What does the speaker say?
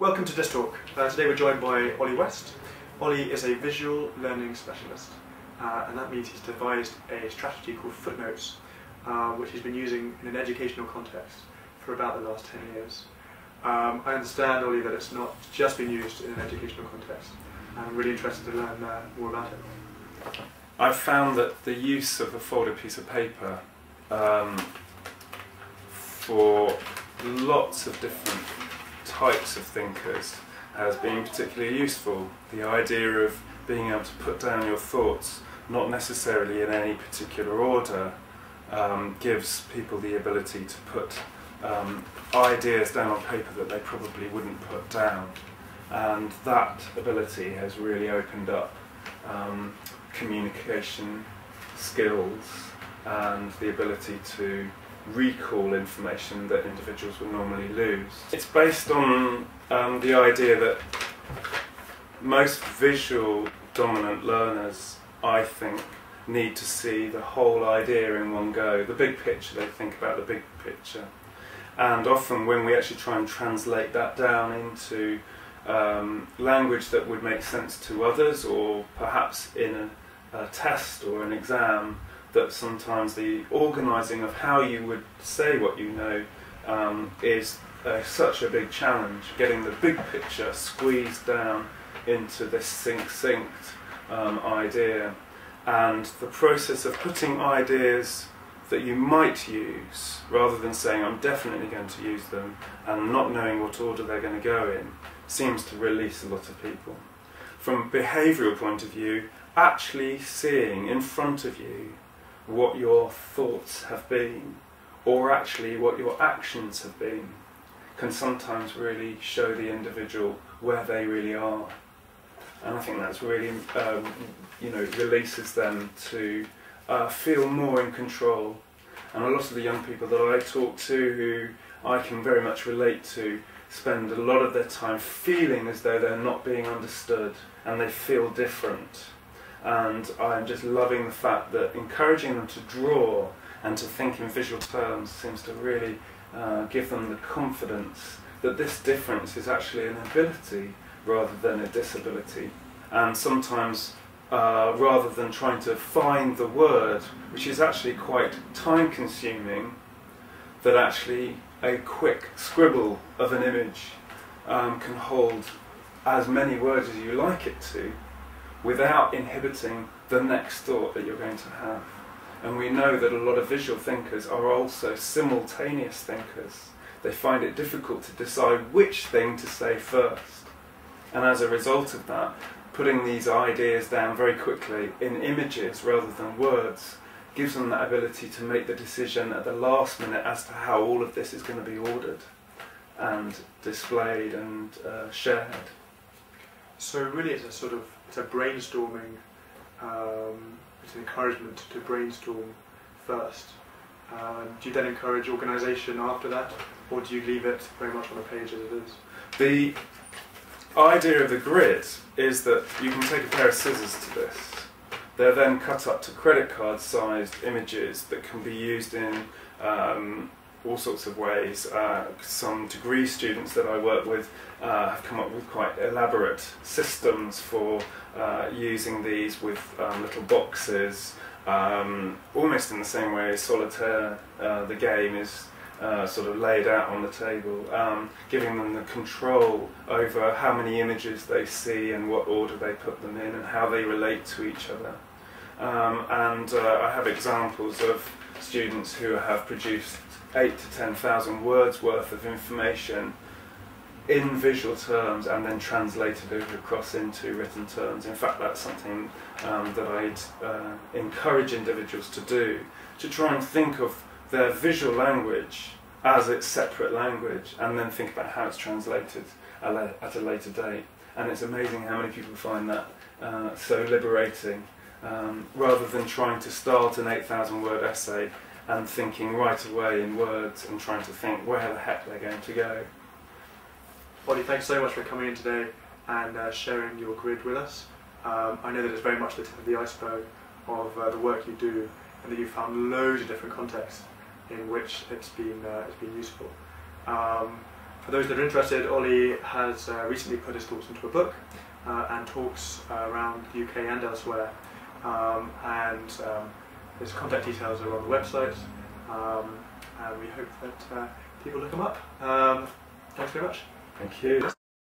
Welcome to Dystalk. Uh, today we're joined by Ollie West. Ollie is a visual learning specialist, uh, and that means he's devised a strategy called Footnotes, uh, which he's been using in an educational context for about the last 10 years. Um, I understand, Ollie, that it's not just been used in an educational context. and I'm really interested to learn uh, more about it. I've found that the use of a folded piece of paper um, for lots of different types of thinkers has been particularly useful. The idea of being able to put down your thoughts, not necessarily in any particular order, um, gives people the ability to put um, ideas down on paper that they probably wouldn't put down. And that ability has really opened up um, communication skills and the ability to recall information that individuals would normally lose. It's based on um, the idea that most visual dominant learners, I think, need to see the whole idea in one go. The big picture, they think about the big picture. And often when we actually try and translate that down into um, language that would make sense to others or perhaps in a, a test or an exam, that sometimes the organising of how you would say what you know um, is uh, such a big challenge, getting the big picture squeezed down into this succinct um, idea. And the process of putting ideas that you might use, rather than saying I'm definitely going to use them and not knowing what order they're going to go in, seems to release a lot of people. From a behavioural point of view, actually seeing in front of you what your thoughts have been, or actually what your actions have been, can sometimes really show the individual where they really are. And I think that's really, um, you know, releases them to uh, feel more in control. And a lot of the young people that I talk to, who I can very much relate to, spend a lot of their time feeling as though they're not being understood and they feel different and I'm just loving the fact that encouraging them to draw and to think in visual terms seems to really uh, give them the confidence that this difference is actually an ability rather than a disability. And sometimes, uh, rather than trying to find the word, which is actually quite time consuming, that actually a quick scribble of an image um, can hold as many words as you like it to without inhibiting the next thought that you're going to have. And we know that a lot of visual thinkers are also simultaneous thinkers. They find it difficult to decide which thing to say first. And as a result of that, putting these ideas down very quickly in images rather than words gives them that ability to make the decision at the last minute as to how all of this is going to be ordered and displayed and uh, shared. So really it's a sort of it's a brainstorming, um, it's an encouragement to brainstorm first. Uh, do you then encourage organisation after that, or do you leave it very much on the page as it is? The idea of the grid is that you can take a pair of scissors to this. They're then cut up to credit card sized images that can be used in um, all sorts of ways. Uh, some degree students that I work with uh, have come up with quite elaborate systems for uh, using these with um, little boxes, um, almost in the same way as Solitaire, uh, the game, is uh, sort of laid out on the table, um, giving them the control over how many images they see and what order they put them in and how they relate to each other. Um, and uh, I have examples of students who have produced eight to ten thousand words worth of information in visual terms and then translated it across into written terms. In fact, that's something um, that I'd uh, encourage individuals to do, to try and think of their visual language as its separate language and then think about how it's translated at a later date. And it's amazing how many people find that uh, so liberating. Um, rather than trying to start an 8,000 word essay and thinking right away in words and trying to think where the heck they're going to go. Ollie, thanks so much for coming in today and uh, sharing your grid with us. Um, I know that it's very much the tip of the iceberg of uh, the work you do and that you've found loads of different contexts in which it's been, uh, it's been useful. Um, For those that are interested, Ollie has uh, recently put his thoughts into a book uh, and talks around the UK and elsewhere. Um, and um, his contact details are on the website. Um, and we hope that uh, people look him up. Um, thanks very much. Thank you.